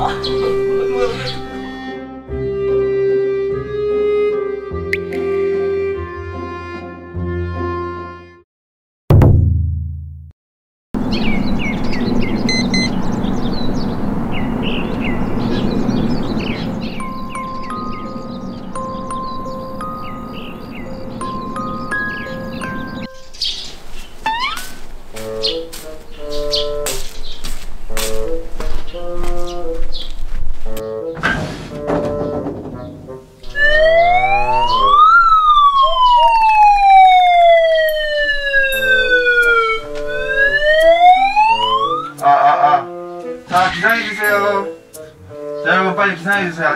啊我我我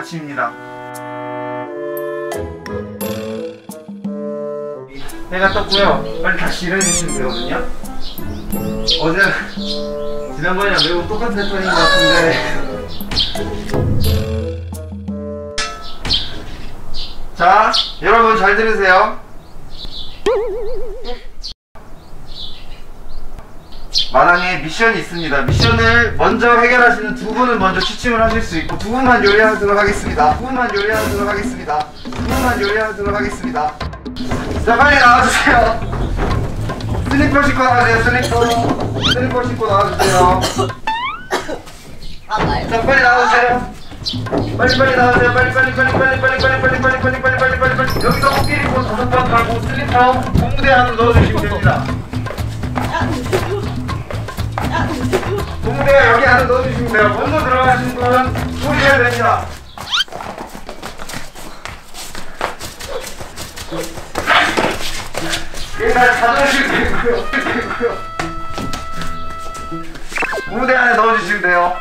아침입니다. 해가 떴고요. 빨리 다시 일어나주시면 되거든요. 어제, 지난번이랑 매우 똑같은 패턴인 것 같은데. 자, 여러분 잘 들으세요. 마당에 미션이 있습니다. 미션을 먼저 해결하시는 두 분은 먼저 취침을 하실 수 있고 두 분만 요리하도록 하겠습니다. 두 분만 요리하도록 하겠습니다. 두 분만 요리하도록 하겠습니다. 자 빨리 나와주세요. 슬리퍼 신고 나와주세요. 슬리퍼 슬리퍼 신고 나와주세요. 자 빨리 나와주세요. 빨리 빨리 나와주세요. 빨리 빨리 빨리 빨리 빨리 빨리 빨리 빨리 빨리 빨리 빨리 빨리 여기서 코끼리 코 다섯 번 돌고 슬리퍼 공대 안으로 넣어주시면 됩니다. 동대 여기 안에 넣어주시면 돼요. 먼저 들어가신 분 소리해야 됩니다. 일단 자존심 되고요. 무대 안에 넣어주시면 돼요.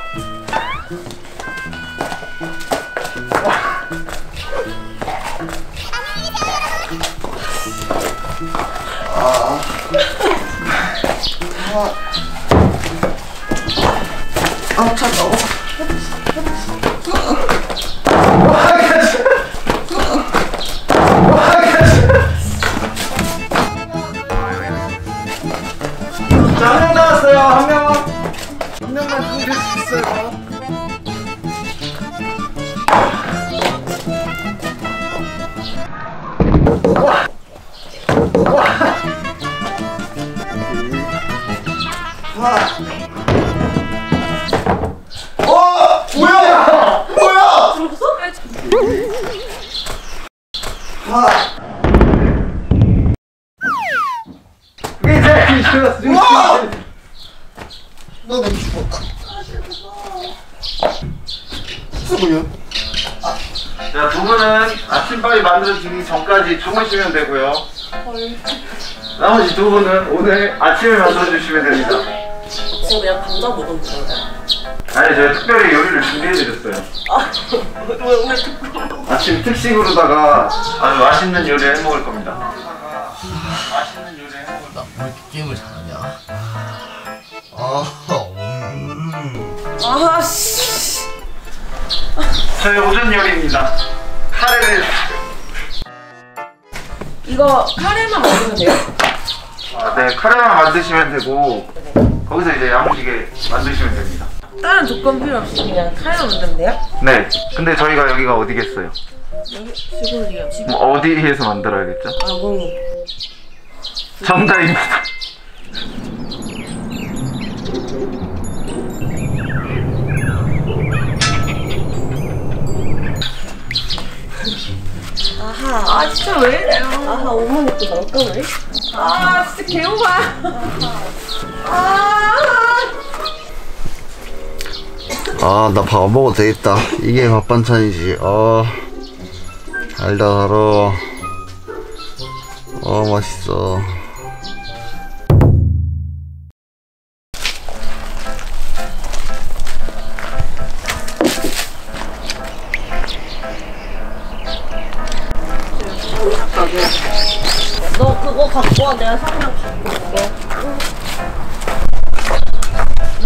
아차 on top of 그게 이제 이슈였어. 와! 너무 죽었다. 수고요. 자, 두 분은 아침밥이 만들어지기 전까지 주무시면 되고요. 나머지 두 분은 오늘 아침에 만들어주시면 됩니다. 저 그냥 감자 먹으면 되나요? 아니, 제가 특별히 요리를 준비해드렸어요. 아, 왜 오늘 특별히 아침 특식으로다가 아주 맛있는 요리 해먹을 겁니다. 맛있는 요리 해먹을 겁니다. 왜 이렇게 게임을 잘하냐? 아, 음. 아, 씨. 저희 오전 요리입니다. 카레를 이거 카레만 먹으면 돼요? 아, 네 카레만 만드시면 되고 거기서 이제 야무지게 만드시면 됩니다. 다른 조건 필요 없이 그냥 카레만 만들면 돼요? 네. 근데 저희가 여기가 어디겠어요? 여기 시골이요. 집뭐 어디에서 만들어야겠죠? 아궁이. 정답입니다. 아하. 아, 진짜 왜 이래요? 아하, 어머니 또 잠깐만. 아, 진짜 개오바. 아, 나 밥 안 먹어도 되겠다. 이게 밥 반찬이지. 아, 달다 달어. 아, 맛있어. 너 그거 갖고 와. 내가 상량 갖고 올게.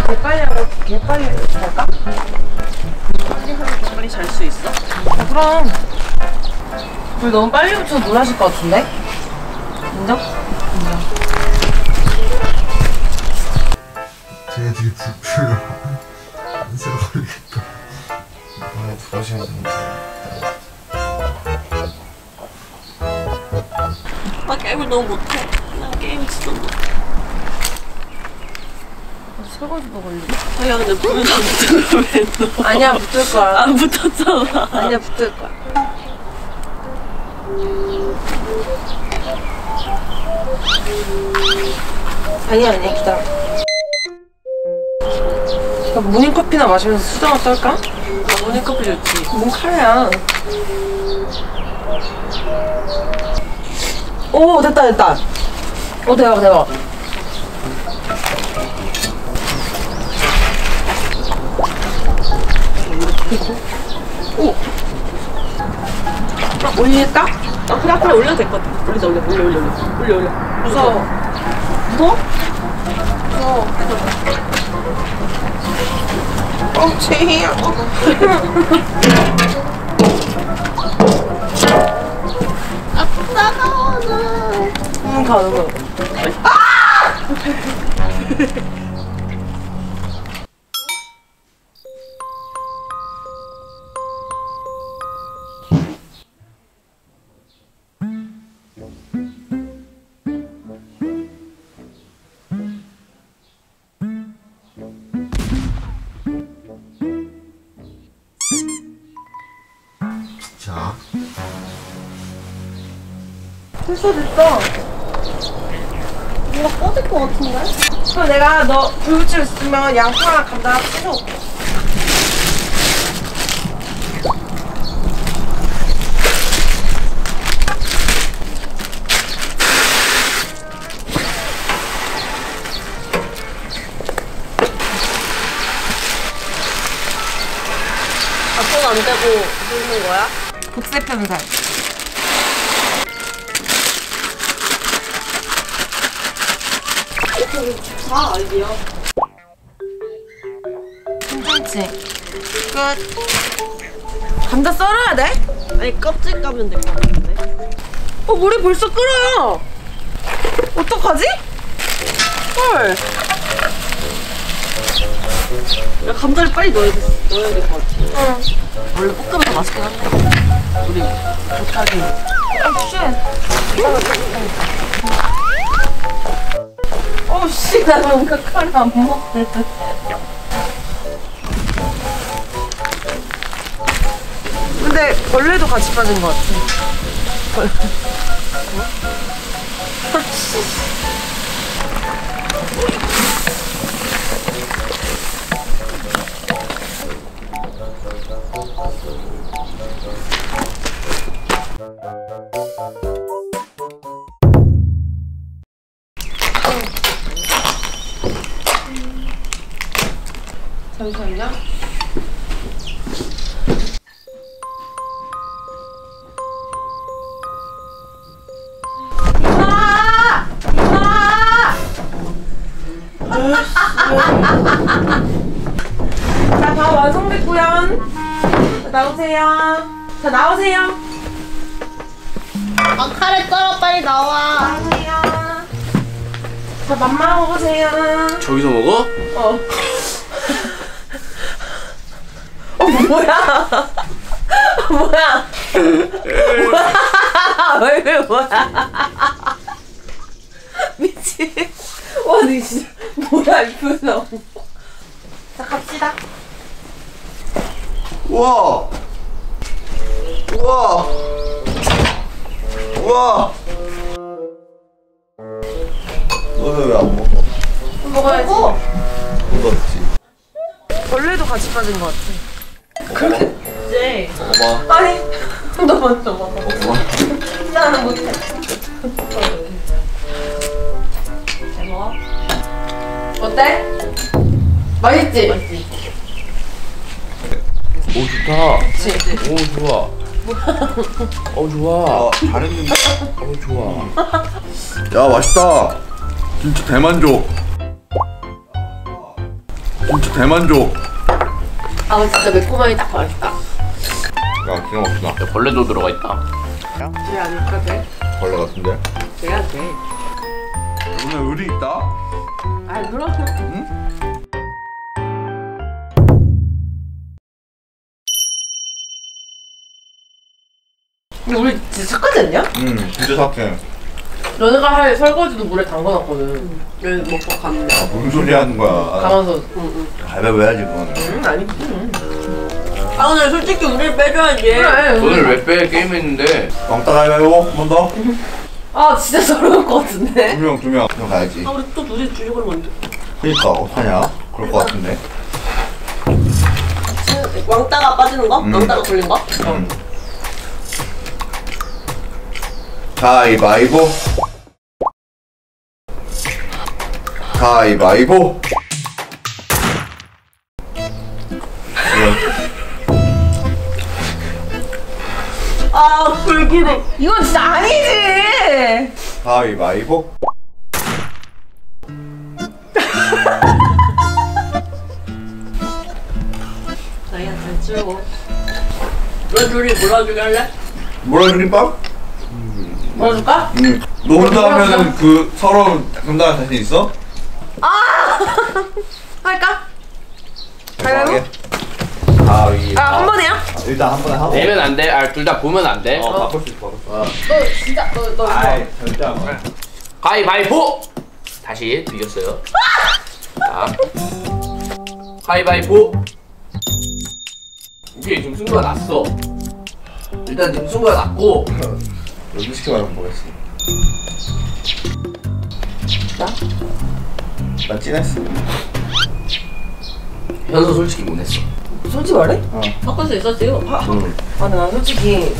개빨리 하고 개빨리 할까? 빨리 잘 수 있어? 그럼. 우리 너무 빨리 붙여서 놀라실 것 같은데? 인정? 쟤네들이 불, 불, 안세가 걸리겠다. 러시아 전쟁. 나 게임을 너무 못해. 난 게임 진짜 못해. 설거지도 걸리고. 자기야 근데 불은 안 붙으면 왜? 아니야, 붙을 거야. 안 붙었잖아. 아니야, 붙을 거야. 아니야, 아니야, 기다려. 그럼 모닝커피나 마시면서 수다나 떨까? 아, 모닝커피 좋지. 뭔 카레야. 오, 됐다, 됐다. 오, 대박, 대박. 오. 어, 올릴까? 아 그래 그래 올려도 될 것 같아. 올리자 올려 올려 올려 올려 올려. 무서워. 무서워? 무서워. 어, 제이야. 음, 가는 거. 자 됐어, 됐어. 뭔가 꺼질 것 같은데? 그럼 내가 너 불붙이고 있으면 양파 감자 씻어올게. 아손안 대고 긁는 거야? 국세 편살. 다 아이디어. 괜찮지? 끝. 감자 썰어야 돼? 아니 껍질 까면 될 것 같은데. 어, 물이 벌써 끓어요. 어떡하지? 헐. 야 감자를 빨리 넣어야 돼. 넣어야 될 것 같아. 응. 원래 볶으면 더 맛있긴 한데. 우리. 아, shit. 어, 씨, 나 뭔가 칼안 먹을 듯. 근데 벌레도 같이 빠진 것 같아. 벌- 어? 씨. 나오세요. 자, 나오세요. 아 카레 썰어 빨리 나와. 나오세요. 자, 맘마 먹으세요. 저기서 먹어? 어. 어, 뭐야? 뭐야? 뭐야? 얼굴 뭐야? 미친. 와, 니 진짜 뭐야, 이 표정. 자, 갑시다. 우와 우와 우와 너는 왜안 먹어? 먹어야지. 먹었지 벌레도 같이 빠진 것 같아. 이제 먹어봐 아니, 너 먼저 먹어. 먹어봐 나는 못해. 잘 먹어. 어때? 맛있지? 오 좋다. 그치? 오 좋아. 어 좋아. 아 잘했는데 어 좋아. 야 맛있다 진짜 대만족 진짜 대만족 아, 진짜 매콤하니 딱 맛있다. 야 기가 막히다 야, 벌레도 들어가 있다. 쟤 아닐까, 쟤? 벌레 같은데 쟤야, 쟤. 오늘 의리 있다 아, 그럼. 응? 우리 진짜 착하지 않냐? 응 진짜 착해 너네가 할 설거지도 물에 담궈놨거든. 여기 먹고 갔네. 아, 뭔 소리 하는 거야 담아서. 가위바위보 해야지 그거는 응, 아니지. 아 오늘 솔직히 우리를 빼줘야지. 그래. 오늘 왜 빼? 게임 했는데. 왕따 가위바위보 한번 더? 아, 진짜 서러울 것 같은데? 두명 두명 형 가야지 아 우리 또 둘이 주식을 먼저. 그니까 어떡하냐 그럴 것 같은데 왕따가 빠지는 거? 음. 왕따가 걸린 거? 응 가위바위보 가위바위보 아 불길해. 이건 진짜 아니지! 가위바위보 나야 잘 치우고. 너 둘이 몰아주게 할래? 뭐라 김밥? 먹어줄까? 응. 너 혼자 하면은 그 서로 감당할 자신 있어? 할까? 가위바위보? 가위. 아, 한 번에야? 일단 한 번에 하고. 내면 안 돼. 아, 둘 다 보면 안 돼. 어, 바꿀 수 있어. 바꿀 수 있어. 너 진짜, 너, 너. 아이, 절대 안 돼. 가위바위보! 다시 비겼어요. 자. 가위바위보! 오케이, 지금 승부가 났어. 일단 지금 승부가 났고. 솔직히 말하면 뭐겠어? 나? 나 찐했어. 현서 솔직히 못 했어. 솔직히 말해? 바꿀 수 있어 지금. 아, 난 솔직히.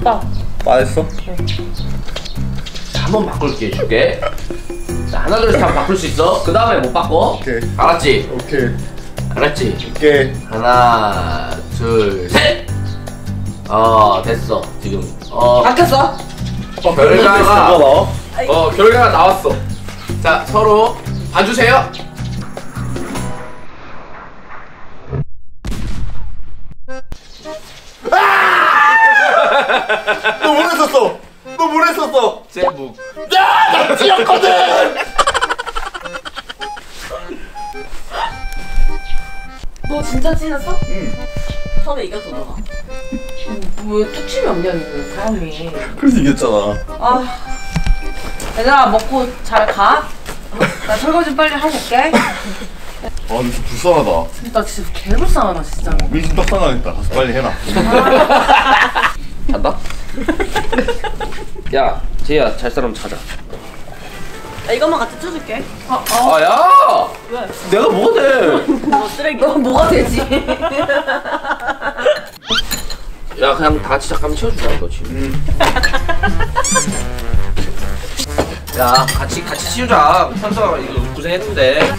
나. 빠졌어? 자, 한번 바꿀 기회 줄게. 자, 하나, 둘, 셋 하면 바꿀 수 있어. 그 다음에 못 바꿔. 오케이. 알았지? 오케이. 알았지? 오케이. 하나, 둘, 셋! 어, 됐어. 지금. 어, 바뀌었어? 결과가, 어? 어, 결과가 나왔어. 자, 서로 봐주세요. 너뭘 했었어? 너뭘 했었어? 제목. 너 진짜 찐했어? 처음에 이겼어 너가. 왜 뚝심이 없냐, 이거, 사람이. 그래서 이겼잖아. 아. 얘들아, 먹고 잘 가. 나 설거지 빨리 하고 올게. 아, 근데 좀 불쌍하다. 나 진짜 개불쌍하다, 진짜. 민심 떡상하겠다. 가서 빨리 해라. 간다? 야, 제이야, 잘 사람 찾아. 야, 이것만 같이 쳐줄게. 아, 야! 왜? 내가 뭐가 돼? 너 쓰레기. 너 뭐가 되지? 야, 그냥 다 같이 잠깐 치워주자, 너 지금. 야, 같이, 같이 치우자. 현서 이거 고생했는데.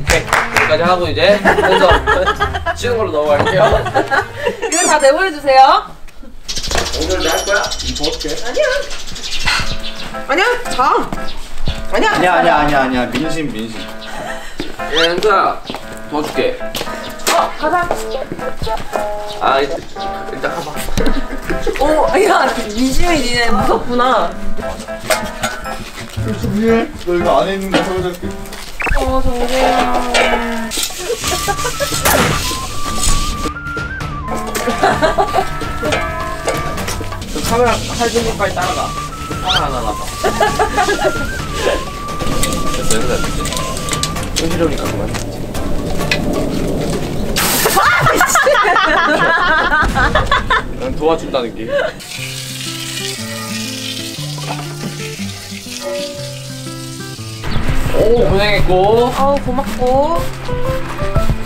오케이. 여기까지 하고 이제 현서 치는 걸로 넘어갈게요. 이거 다 내보내주세요. 오늘 내할 거야? 아니야, 자. 아니야. 아니야, 아니야, 아니야, 아니야. 민심, 민심. 야, 현서야. 도와줄게. 어, 가자. 아, 일단, 일단 가봐. 어, 야, 민심이 니네 무섭구나. 준비해. 너 이거 안에 있는 거 설거지할게. 어, 정재야. 저 카메라 할 테니까 따라가. 카메라 하나 놔봐. 됐어, 현서야, 이제. 현실이니까 그만. 난 도와준다는 게. 오 고생했고. 어, 고맙고.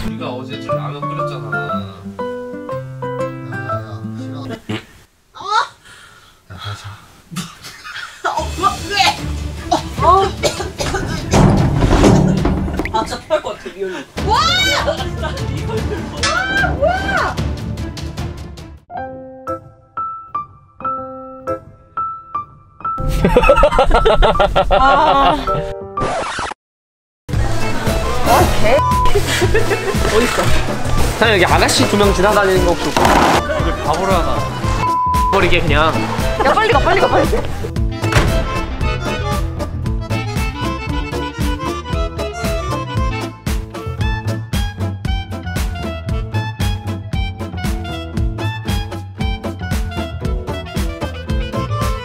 우리가 어제 좀 라면 끓였잖아. 아 진짜 토할 것 같아 리얼로. 자 여기 아가씨 두 명 지나다니는 거 없고 바보를 하나. 버리게 그냥. 야, 빨리 가, 빨리 가, 빨리.